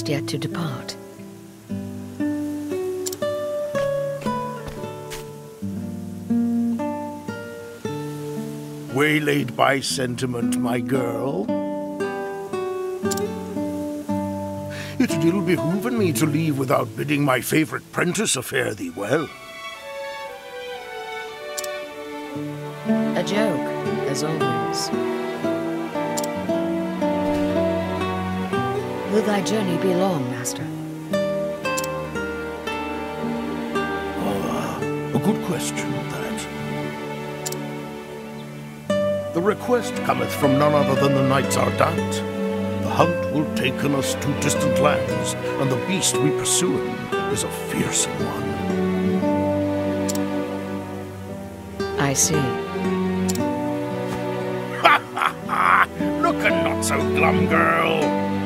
yet to depart. Waylaid by sentiment, my girl. It ill behooven me to leave without bidding my favorite prentice a fare thee well. A joke, as always. Will thy journey be long, master? Ah, a good question, that. The request cometh from none other than the Knights Ardent. The hunt will take us to distant lands, and the beast we pursue is a fearsome one. I see. Ha ha ha! Looking not so glum, girl.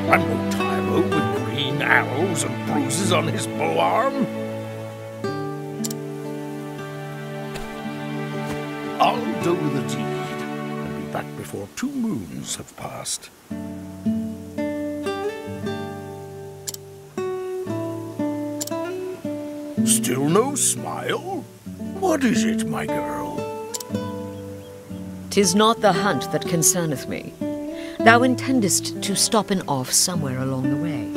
I'm no with green arrows and bruises on his bow arm. I'll do the deed and be back before two moons have passed. Still no smile? What is it, my girl? Tis not the hunt that concerneth me. Thou intendest to stop and off somewhere along the way.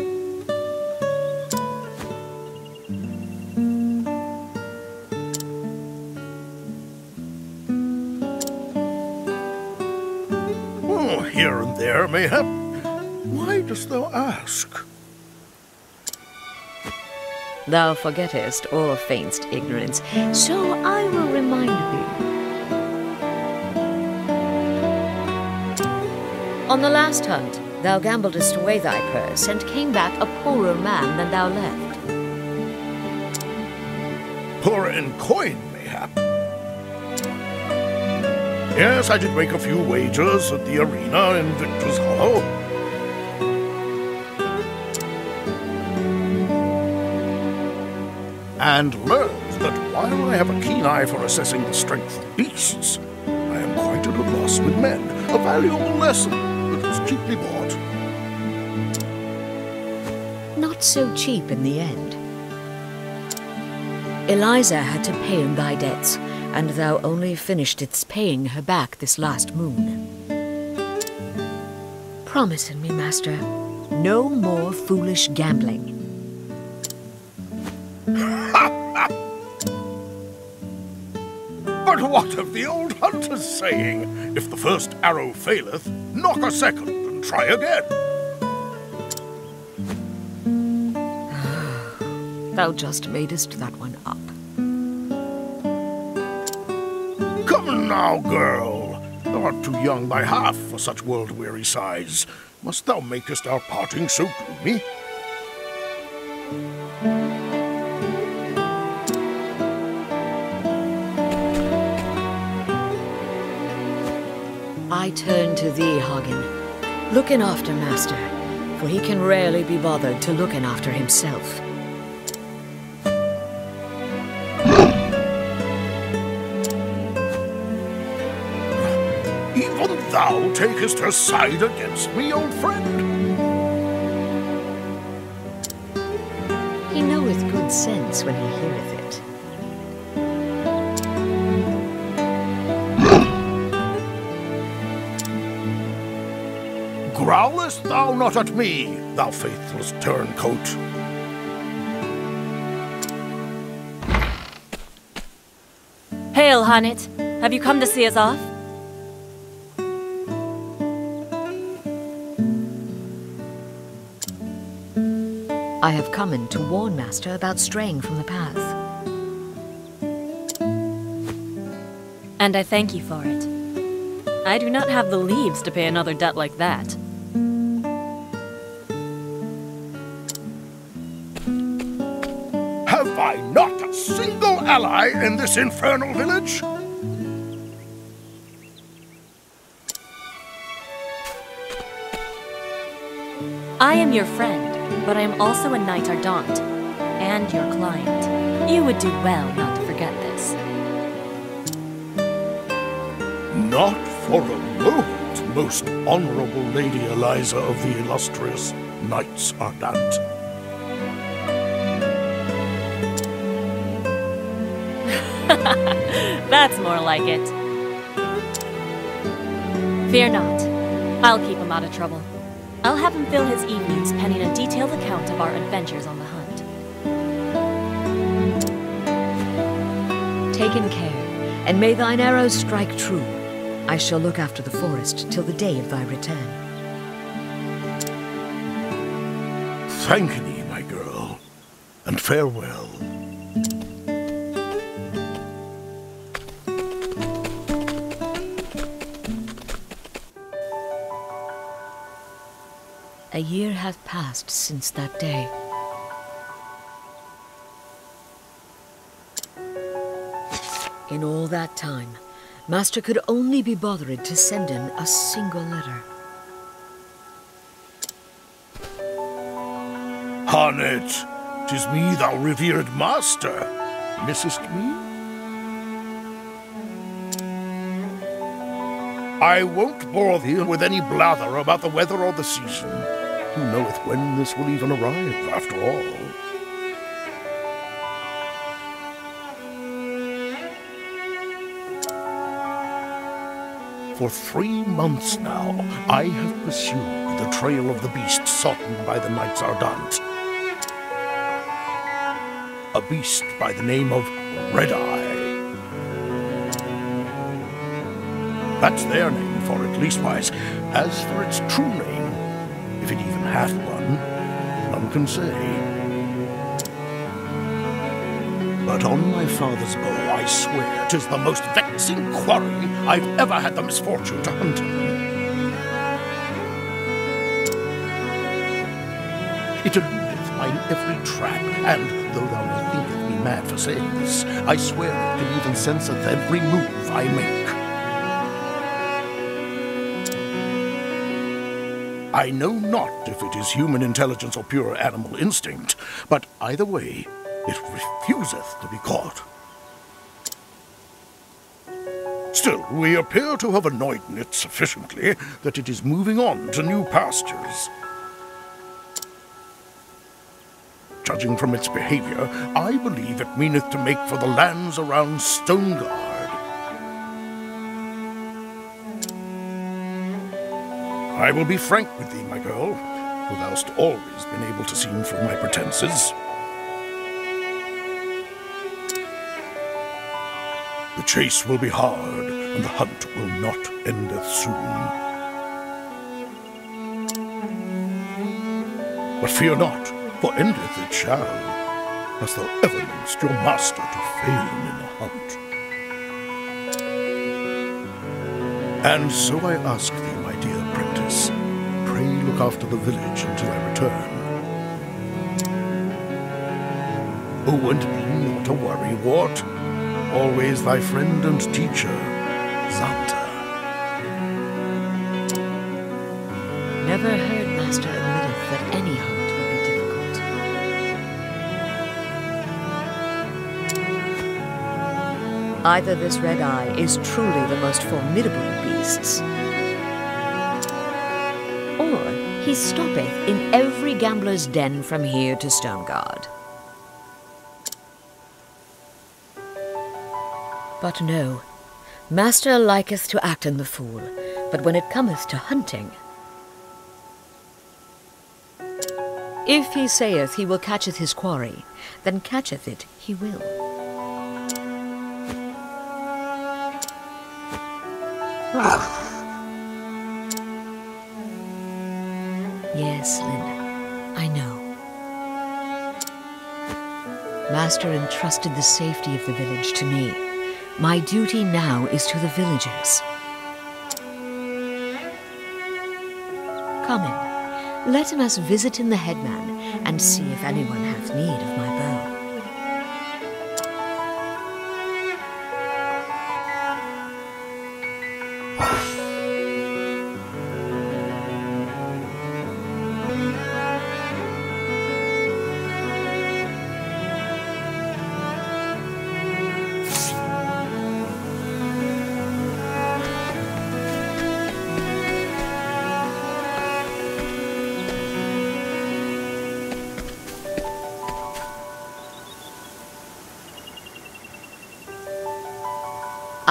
Oh, here and there, mayhap. Why dost thou ask? Thou forgettest or feignst ignorance, so I will remind thee. On the last hunt, thou gambledest away thy purse and came back a poorer man than thou left. Poor in coin, mayhap. Yes, I did make a few wagers at the arena in Victor's Hollow. And learned that while I have a keen eye for assessing the strength of beasts, I am quite at a loss with men. A valuable lesson cheaply bought. Not so cheap in the end. Eliza had to pay in thy debts, and thou only finishedst paying her back this last moon. Promise me, master, no more foolish gambling. But what of the old hunter's saying? If the first arrow faileth, knock a second try again. Thou just madest that one up. Come now, girl. Thou art too young by half for such world-weary sighs. Must thou makest our parting so gloomy? I turn to thee, Hagen. Looking after master, for he can rarely be bothered to looking after himself. Even thou takest her side against me, old friend? He knoweth good sense when he heareth it. Growlest thou not at me, thou faithless turncoat? Hail, H'aanit. Have you come to see us off? I have come in to warn master about straying from the path. And I thank you for it. I do not have the leaves to pay another debt like that. Ally in this infernal village? I am your friend, but I am also a Knight Ardent, and your client. You would do well not to forget this. Not for a moment, most honorable Lady Eliza of the Illustrious. Knights Ardent. That's more like it. Fear not. I'll keep him out of trouble. I'll have him fill his evenings penning a detailed account of our adventures on the hunt. Taken care, and may thine arrows strike true. I shall look after the forest till the day of thy return. Thank thee, my girl, and farewell. Hath passed since that day. In all that time, Master could only be bothered to send him a single letter. H'aanit, tis me, thou revered master. Missest me? I won't bore thee with any blather about the weather or the season. Who knoweth when this will even arrive, after all? For three months now, I have pursued the trail of the beast sought by the Knights Ardent. A beast by the name of Red Eye. That's their name for it, leastwise. As for its true name, if it even hath one, none can say. But on my father's bow, I swear, tis the most vexing quarry I've ever had the misfortune to hunt. It eludeth mine every trap, and though thou may thinketh me mad for saying this, I swear it can even senseth every move I make. I know not if it is human intelligence or pure animal instinct, but either way, it refuseth to be caught. Still, we appear to have annoyed it sufficiently that it is moving on to new pastures. Judging from its behavior, I believe it meaneth to make for the lands around Stonegard. I will be frank with thee, my girl, who thou'st always been able to see through my pretenses. The chase will be hard, and the hunt will not endeth soon. But fear not, for endeth it shall. Hast thou ever knowst your master to fail in the hunt? And so I ask thee, pray look after the village until I return. Oh, and be not a worry, Wart. Always thy friend and teacher, Z'aanta. Never heard Master admitteth that any hunt would be difficult. Either this Red Eye is truly the most formidable of beasts, he stoppeth in every gambler's den from here to Stonegard. But no, Master liketh to act in the fool, but when it cometh to hunting, if he saith he will catcheth his quarry, then catcheth it he will. Ah. Yes, Linde, I know. Master entrusted the safety of the village to me. My duty now is to the villagers. Come in. Let us visit in the headman and see if anyone hath need of my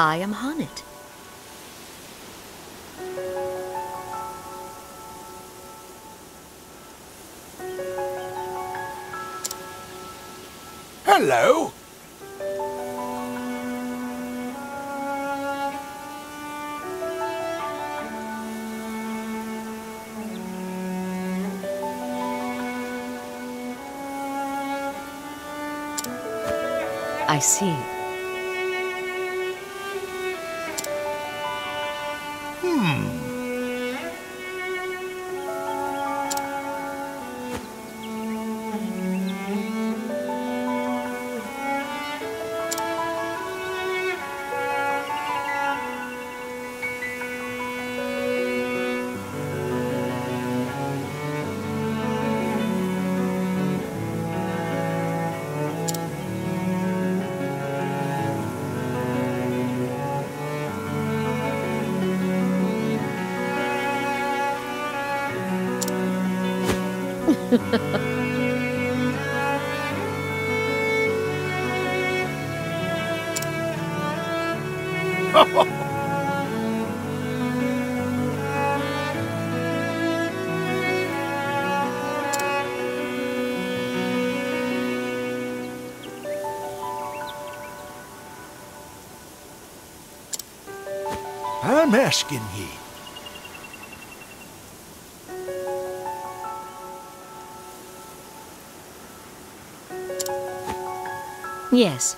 I am H'aanit. Hello. I see. I'm asking ye. Yes.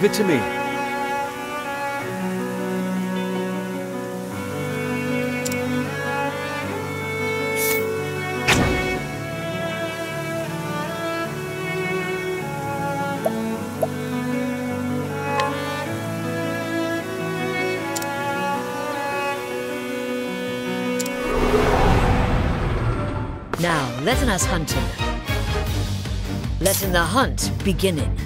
Leave it to me. Now, let us hunt him. Letting the hunt beginning.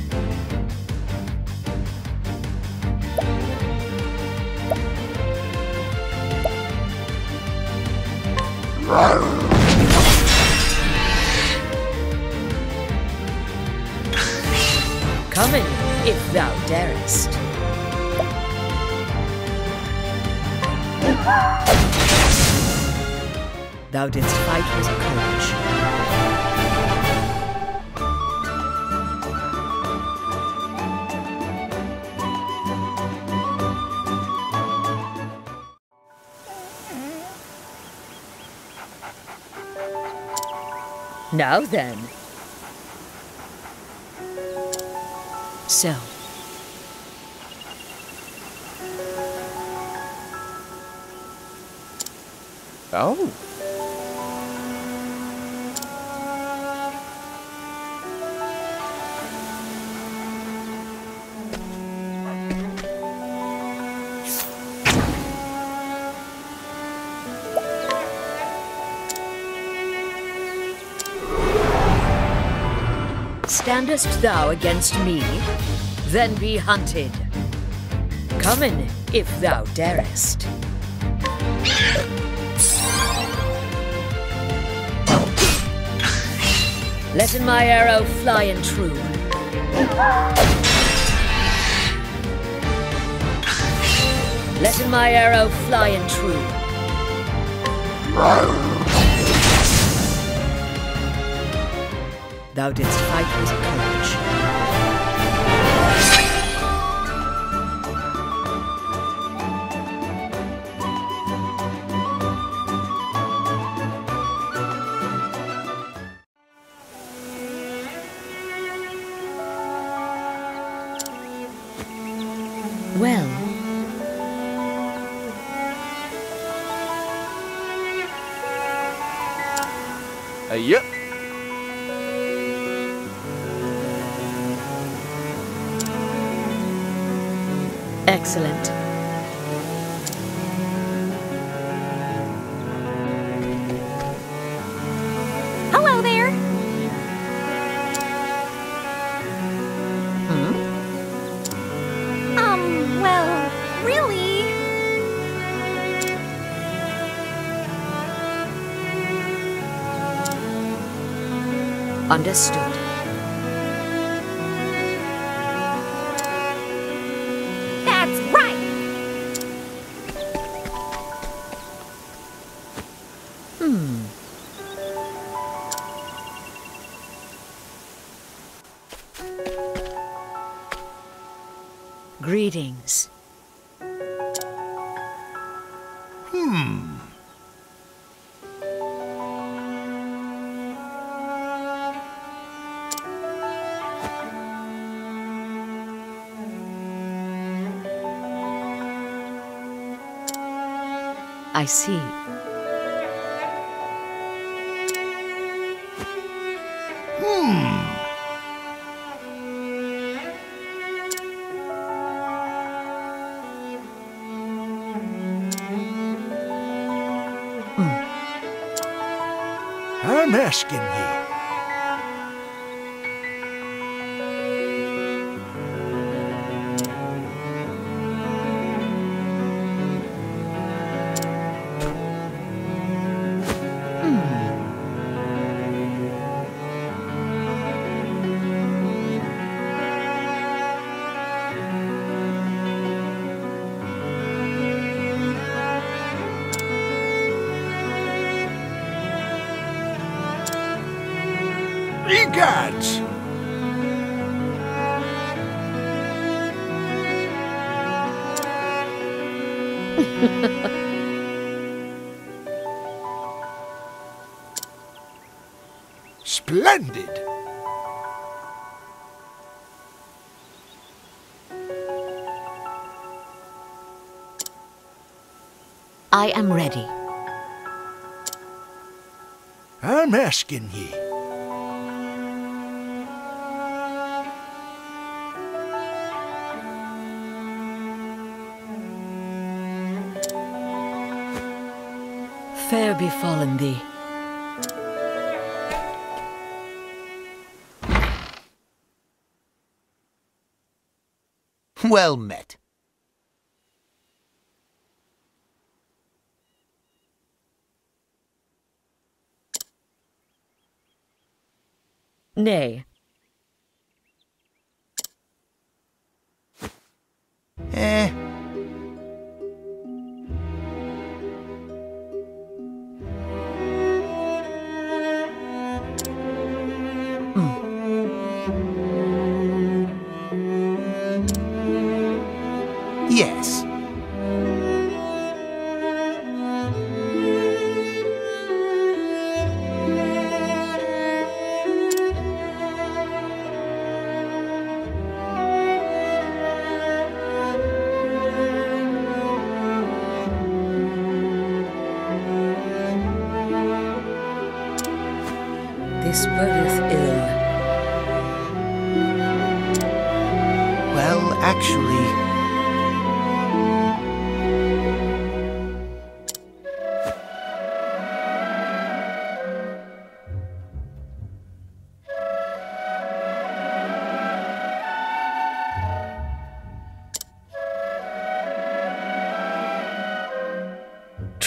Come in, if thou darest. Thou didst fight with courage. Now then. So, Oh. Standest thou against me? Then be hunted. Come in, if thou darest. Letting my arrow fly and true. Letting my arrow fly and true. Thou didst fight courage. Excellent. Hello there! Hmm? Um, well, really? Understood. I see. Hmm. Hmm. I'm asking Splendid! I am ready. I'm asking ye. Fair befallen thee. Well met. Nay,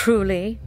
Truly?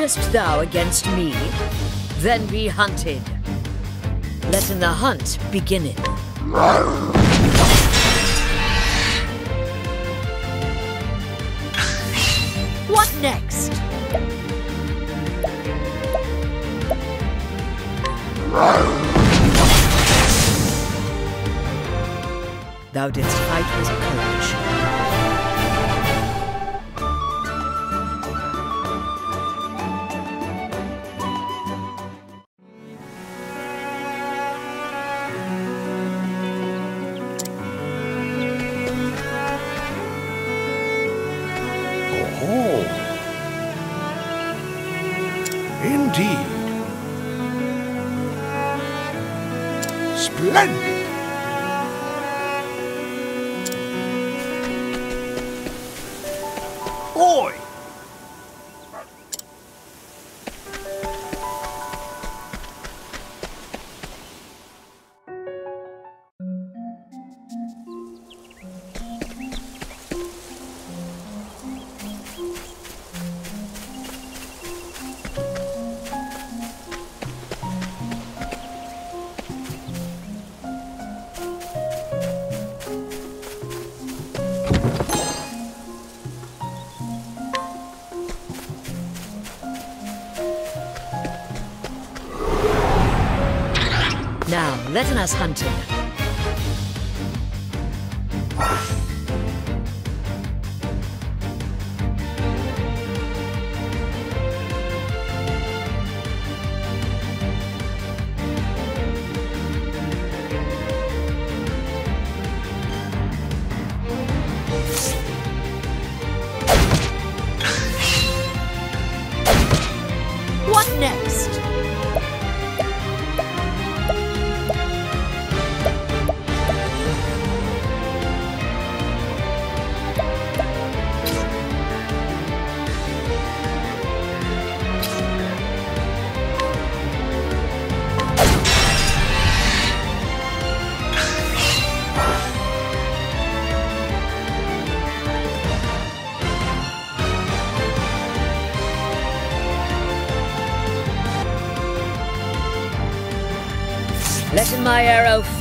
Standest thou against me? Then be hunted. Let in the hunt beginneth. What next? Thou didst fight with courage. Let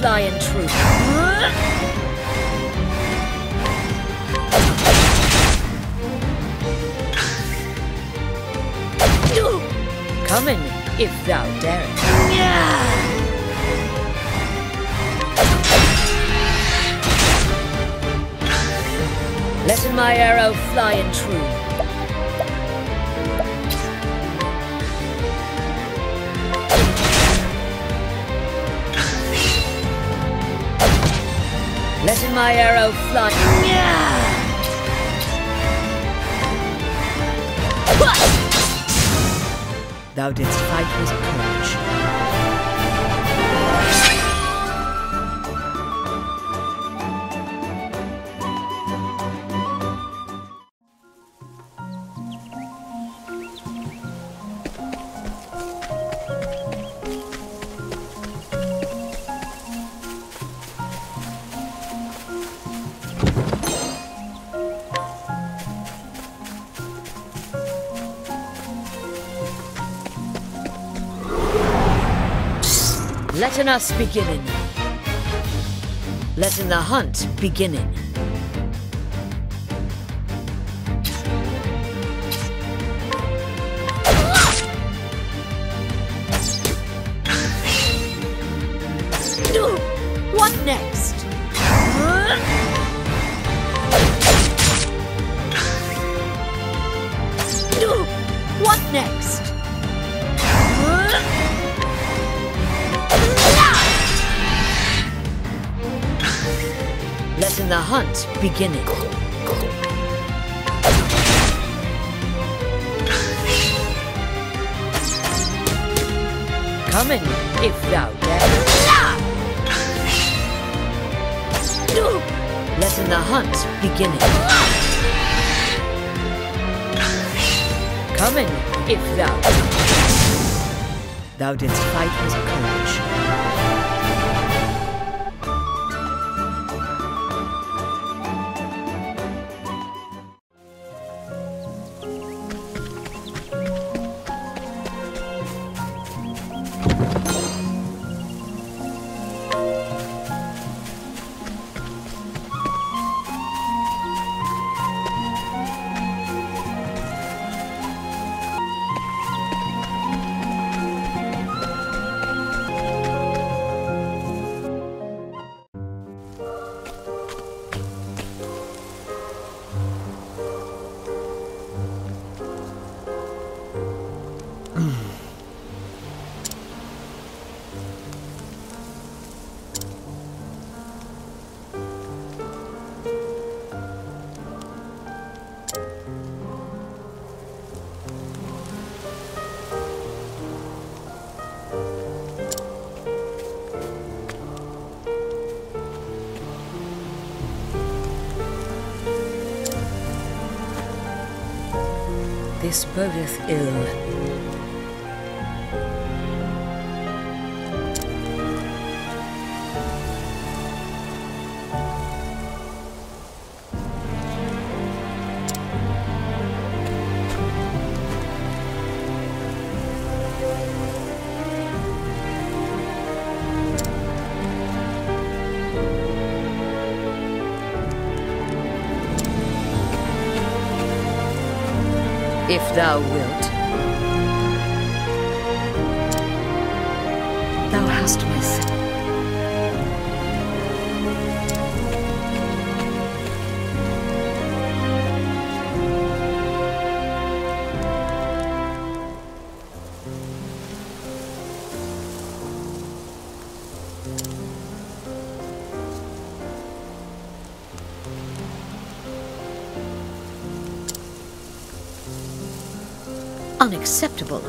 arrow fly in. Coming, if thou darest. Letting my arrow fly in truth. My arrow fly. Thou didst fight with courage. Letting us beginning. Letting the hunt beginning. Beginning. Coming, if thou dare. Letting the hunt beginning. Coming, if thou Thou didst fight with courage. This bodeth ill. If Unacceptable.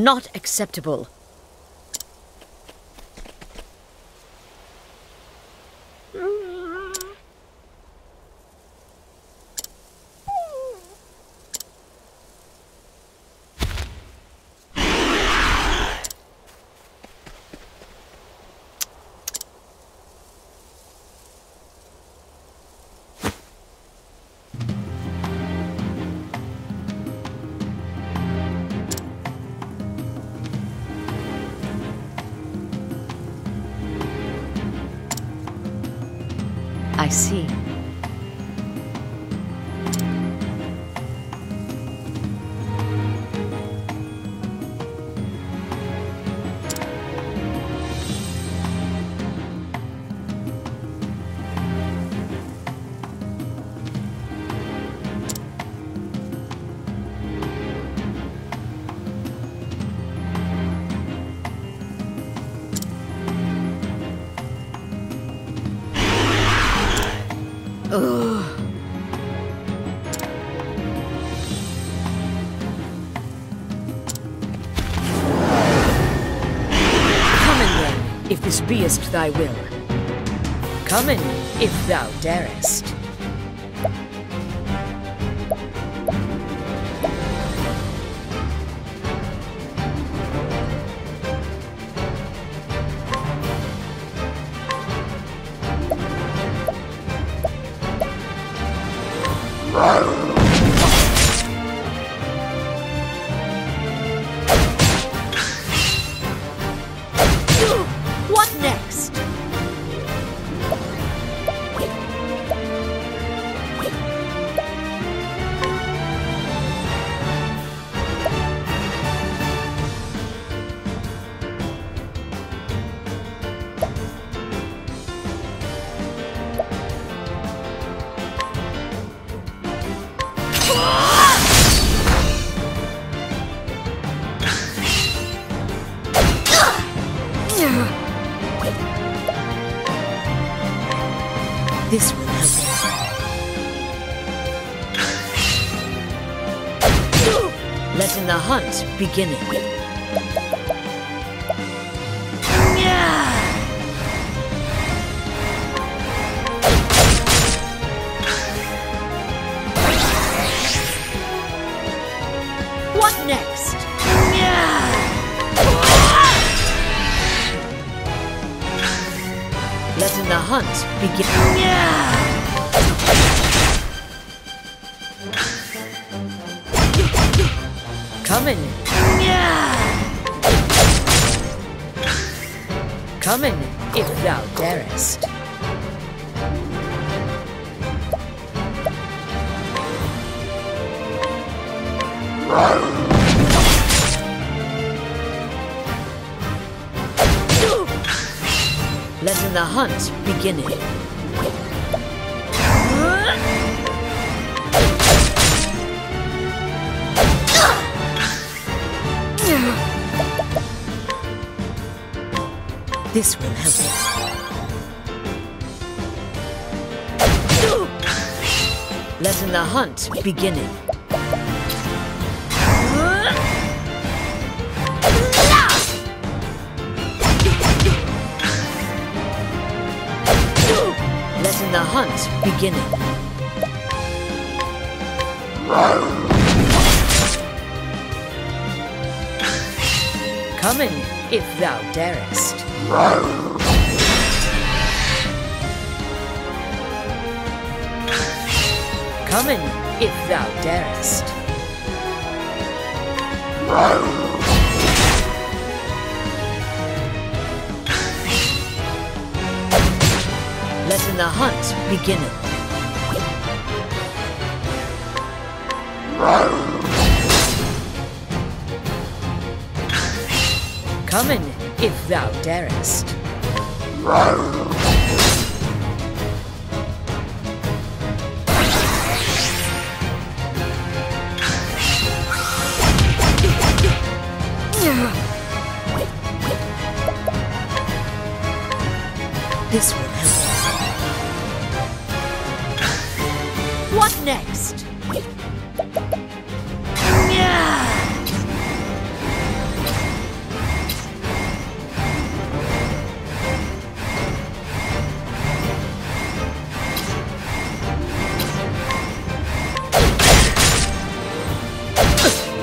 Not acceptable. I see. Thy will. Come in, if thou darest. Letting the hunt begin. Yeah! Coming. Yeah! Coming, if thou darest. Letting the hunt beginning. This will help us. Letting the hunt beginning. Beginning. Coming, if thou darest. Coming, if thou darest. The hunt beginning. in, if thou darest.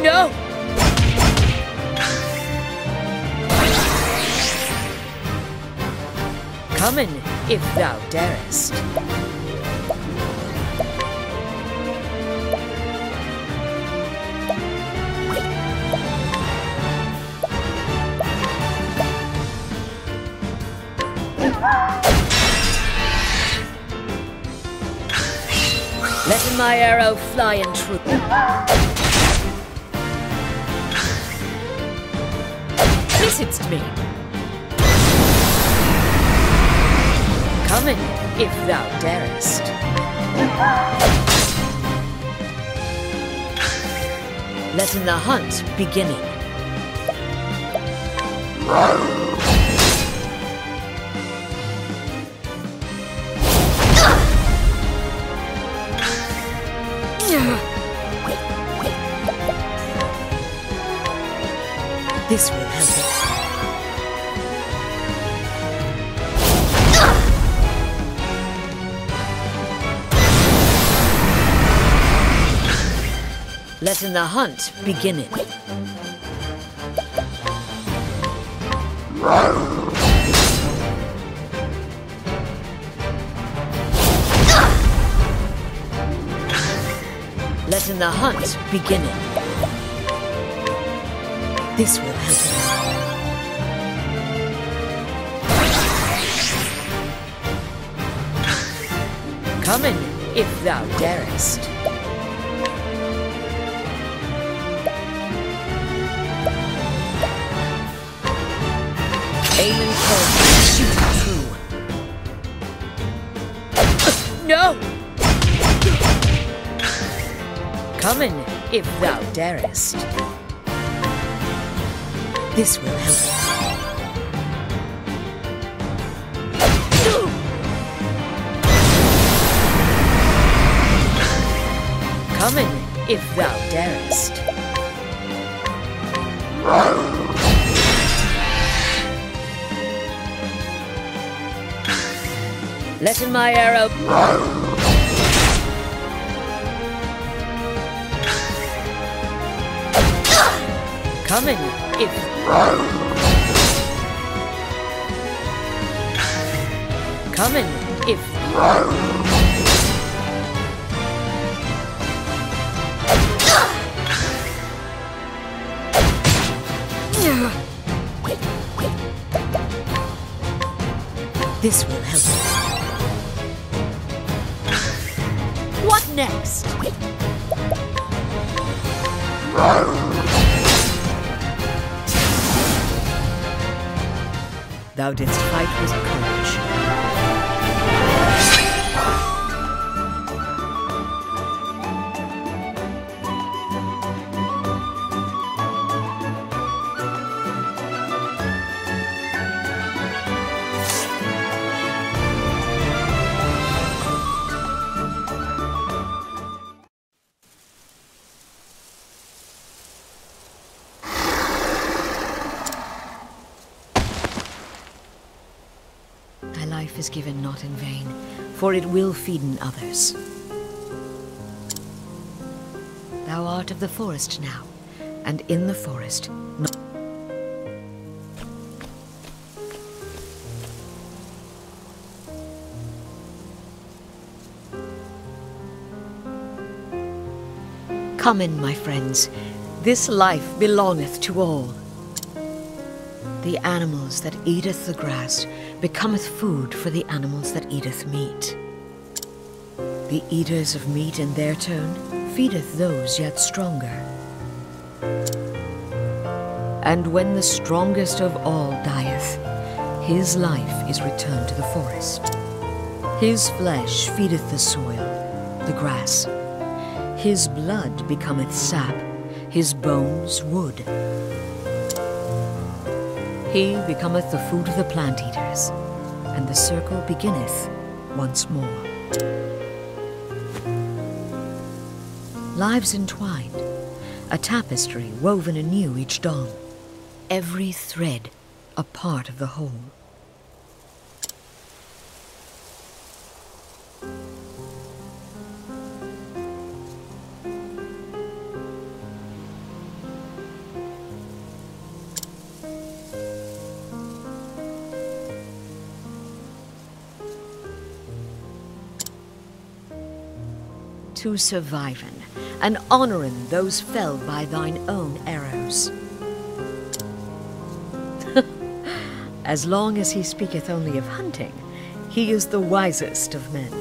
No! Come if thou darest. Letting my arrow fly in true. Visitst me. Come in, if thou darest. Letting the hunt beginning. This will Letting the hunt begin it. Letting the hunt begin it. This will help us. Come in, if thou darest. If thou darest. This will help. Come in, if thou darest. Letting my arrow. Come in, if. Come in, if. This will help. What next? Thou didst fight with courage. In vain, for it will feeden others. Thou art of the forest now, and in the forest. Come in, my friends. This life belongeth to all. The animals that eateth the grass becometh food for the animals that eateth meat. The eaters of meat in their turn feedeth those yet stronger. And when the strongest of all dieth, his life is returned to the forest. His flesh feedeth the soil, the grass. His blood becometh sap, his bones wood. He becometh the food of the plant eaters, and the circle beginneth once more. Lives entwined, a tapestry woven anew each dawn, every thread a part of the whole. To surviven, and honouring those fell by thine own arrows. as long as he speaketh only of hunting, he is the wisest of men.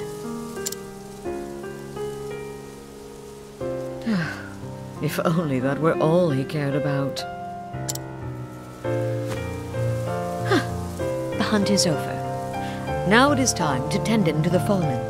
if only that were all he cared about. the hunt is over. Now it is time to tend in to the fallen.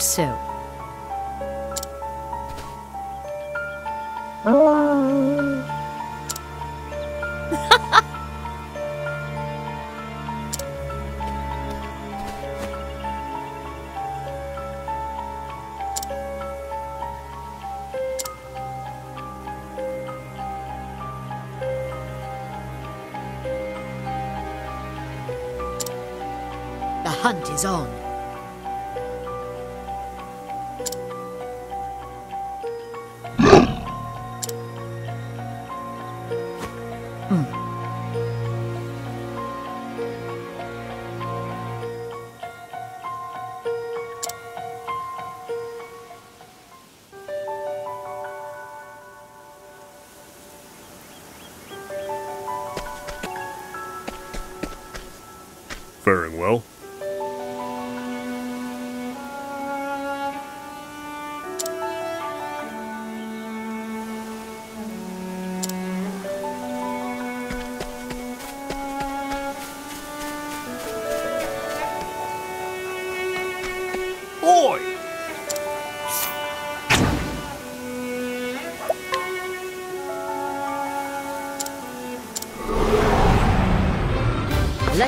Just so. The hunt is on.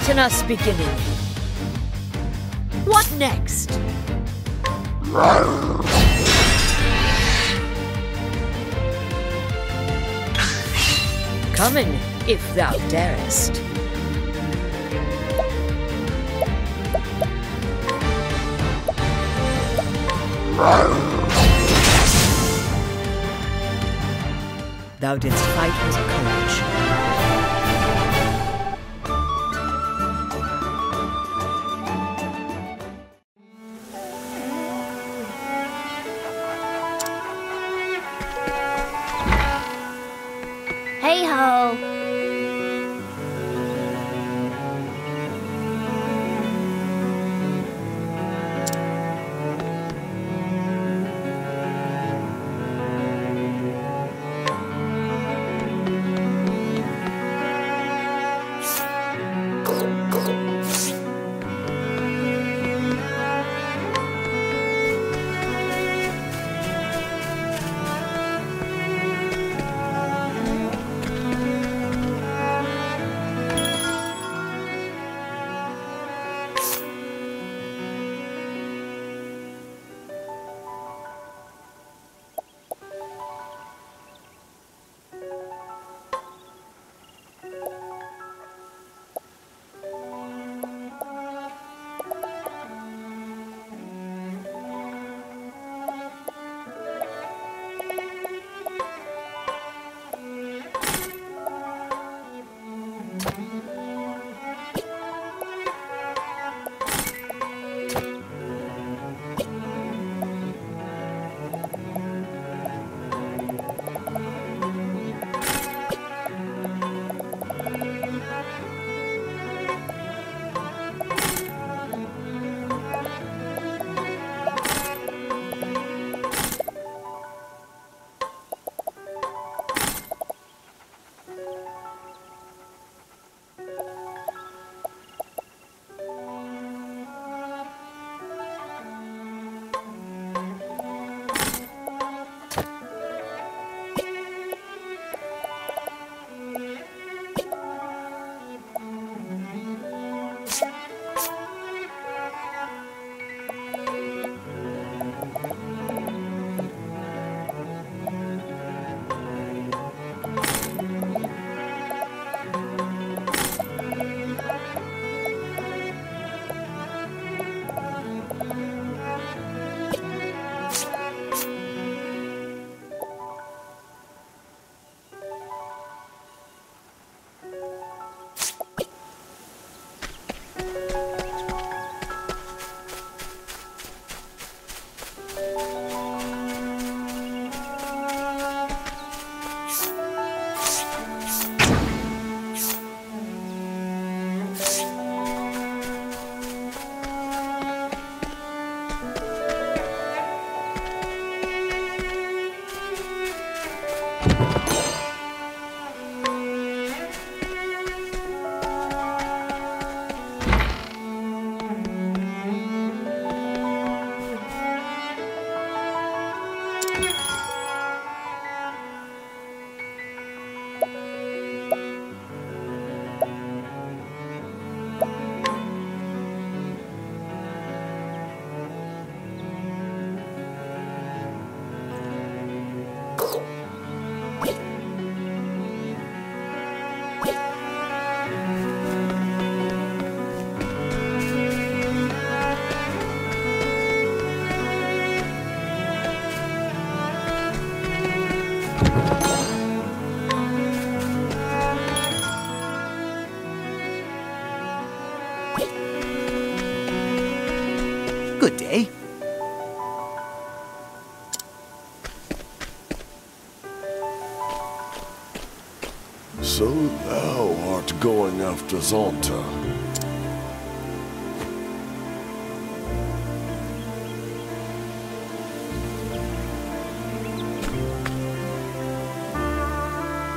Letting us beginning. What next? Come in, if thou darest. Thou didst fight with courage. Hey ho!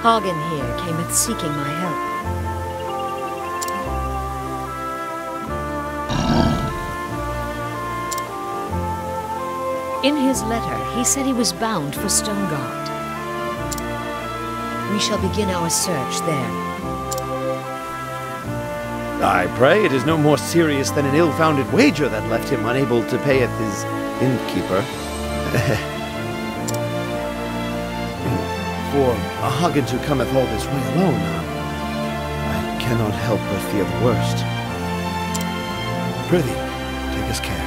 Hagen here cameth seeking my help. In his letter, he said he was bound for Stonegard. We shall begin our search there. I pray it is no more serious than an ill-founded wager that left him unable to payeth his innkeeper. For a Hagen who cometh all this way alone, I cannot help but fear the worst. Prithee, take us care.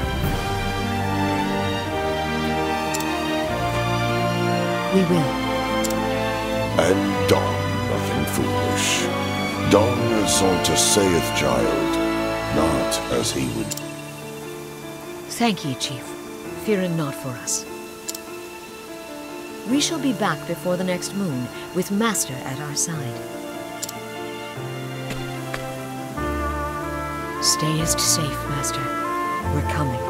We will. And don nothing foolish. Don as saith, child, not as he would. Thank ye, Chief. Fear not for us. We shall be back before the next moon, with Master at our side. Stayest safe, Master. We're coming.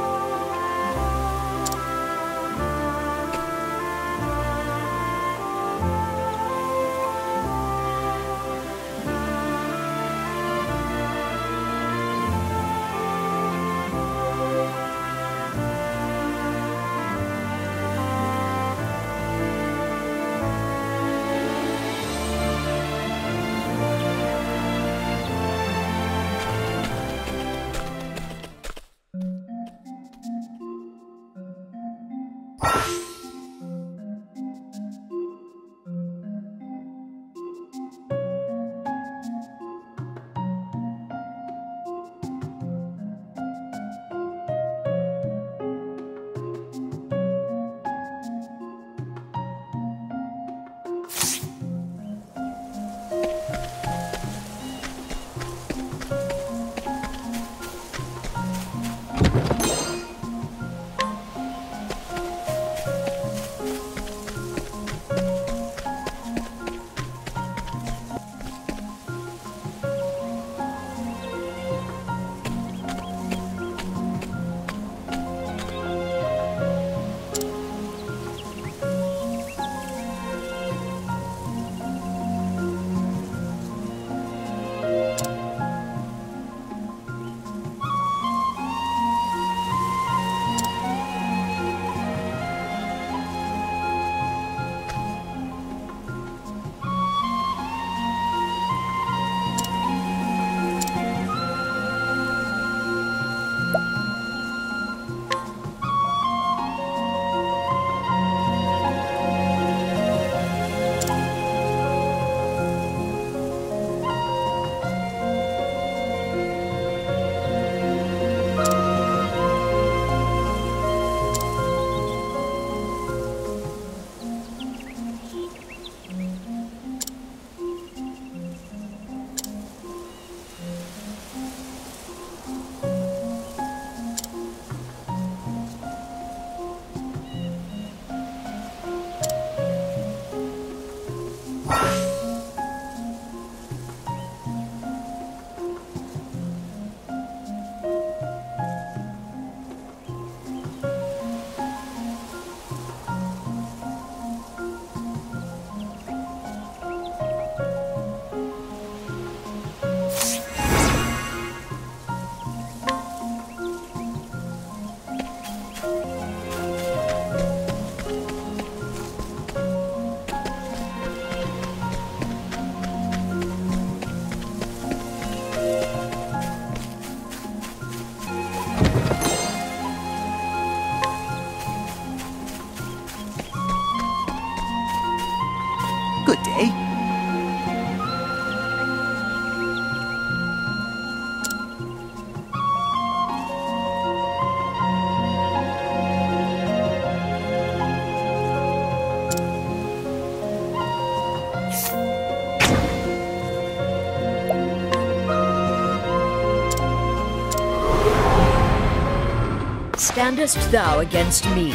Standest thou against me?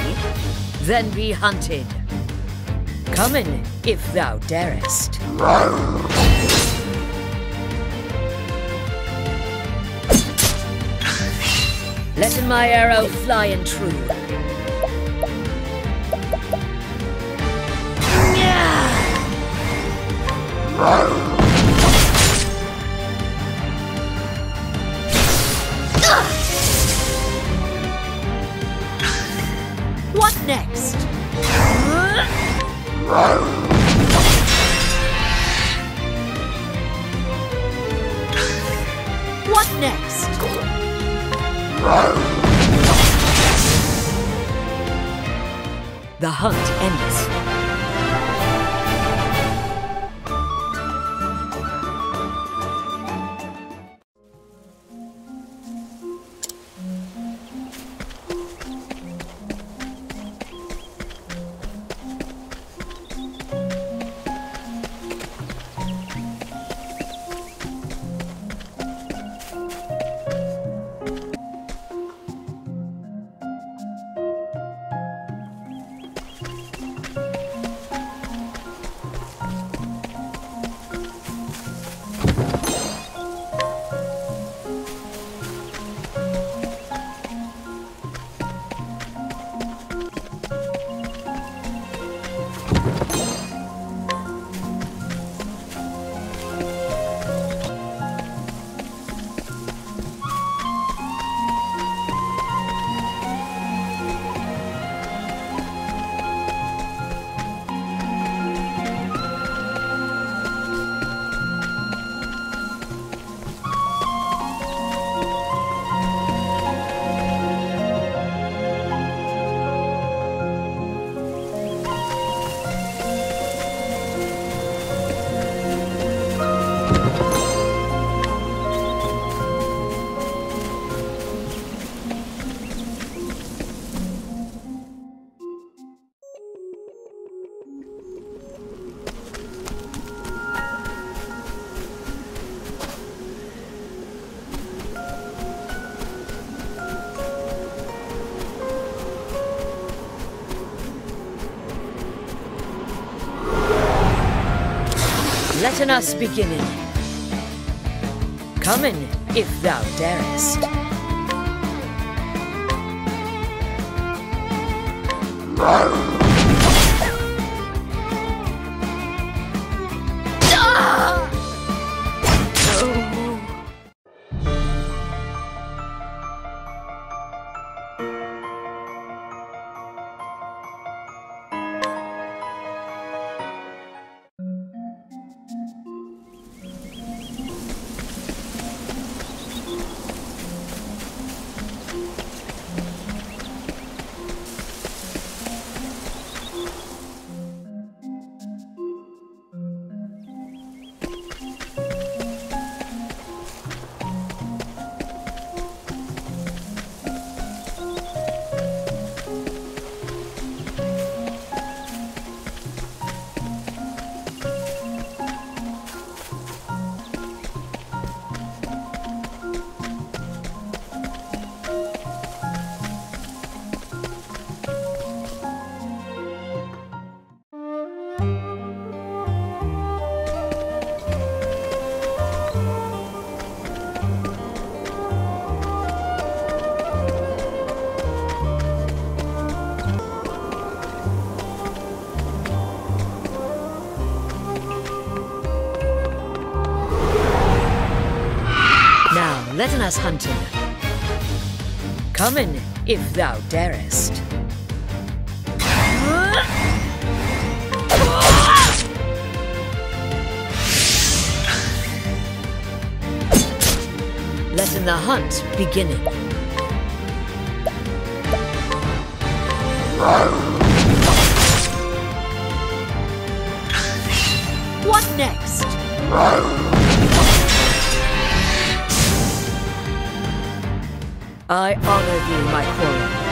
Then be hunted. Come in, if thou darest. Letting my arrow fly and true. What Letting us beginning. Come in, if thou darest. Us hunting. Come in, if thou darest. Letting the hunt beginning. What next? I honor thee, my quarry.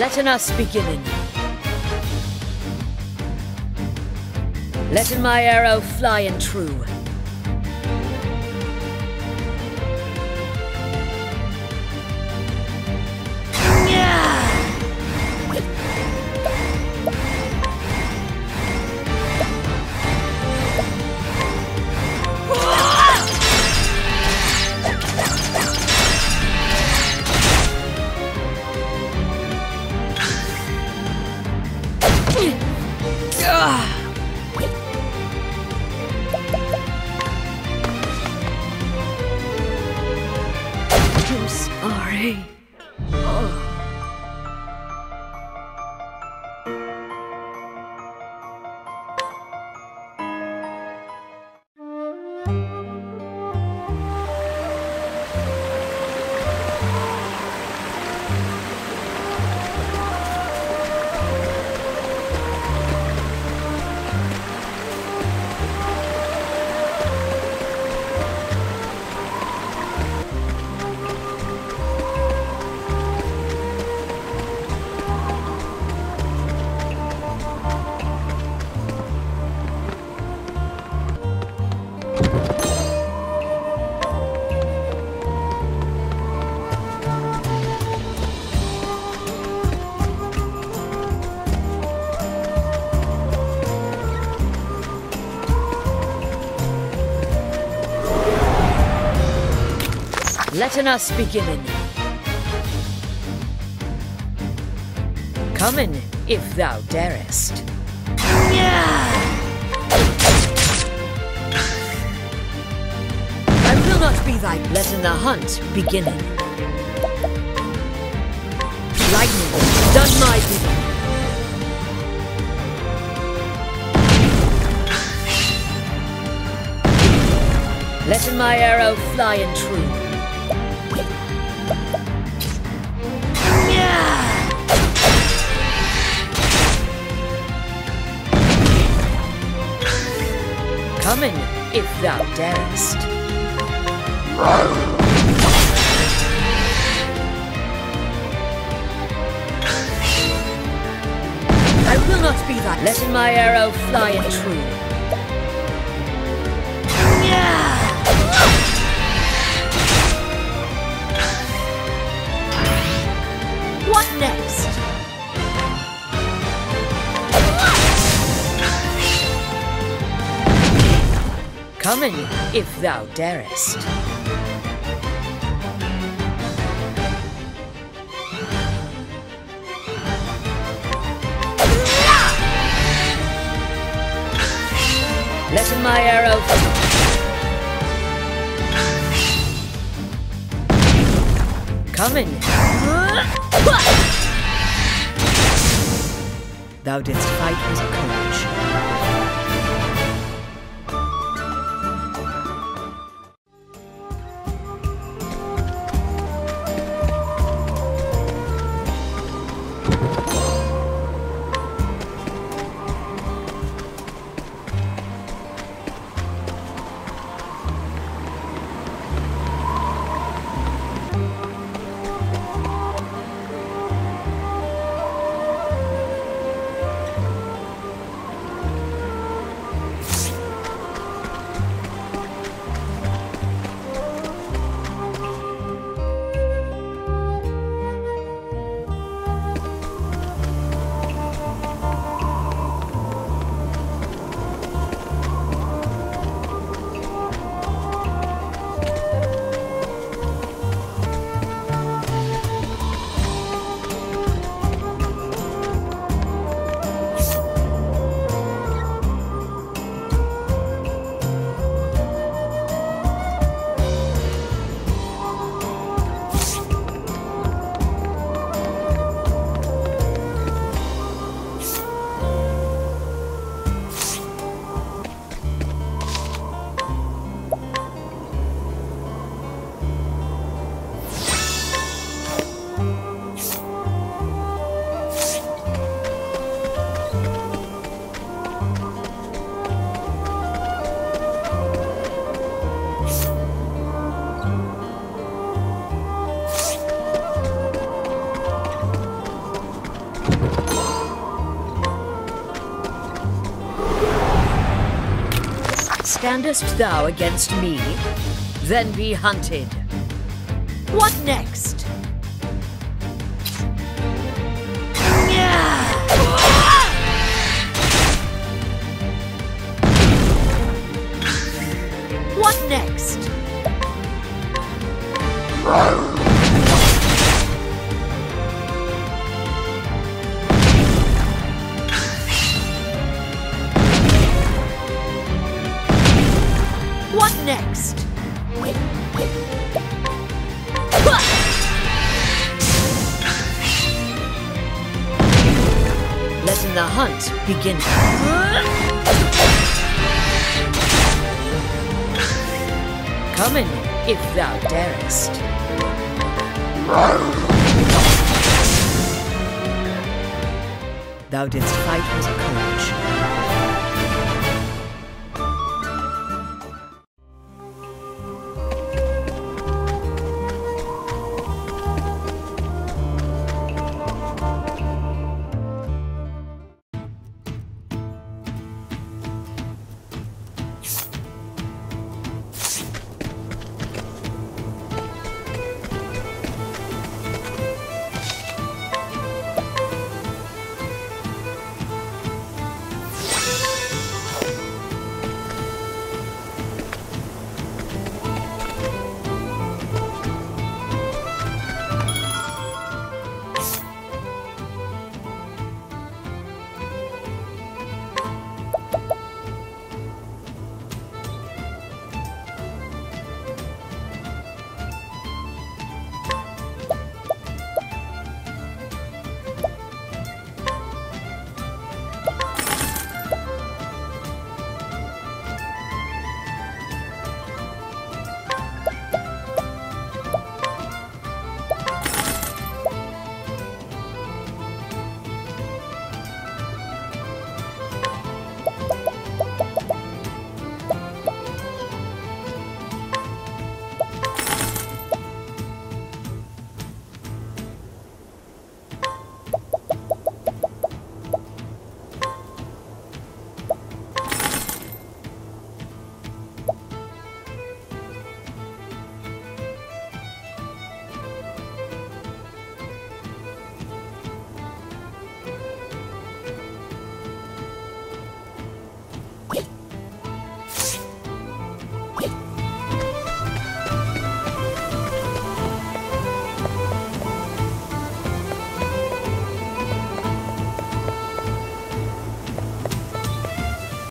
Letting us beginning. Letting my arrow fly and true. Letting us beginning. Coming, if thou darest. I will not be thy letting the hunt beginning. Lightning, done my bidding. Letting my arrow fly in true. If thou darest. I will not be that. Letting my arrow fly and true. Coming, if thou darest. Letting my arrow Coming. Thou didst fight with courage. Standest thou against me? Then be hunted. What next? Letting the hunt begin. Come in, if thou darest. Thou didst fight with courage.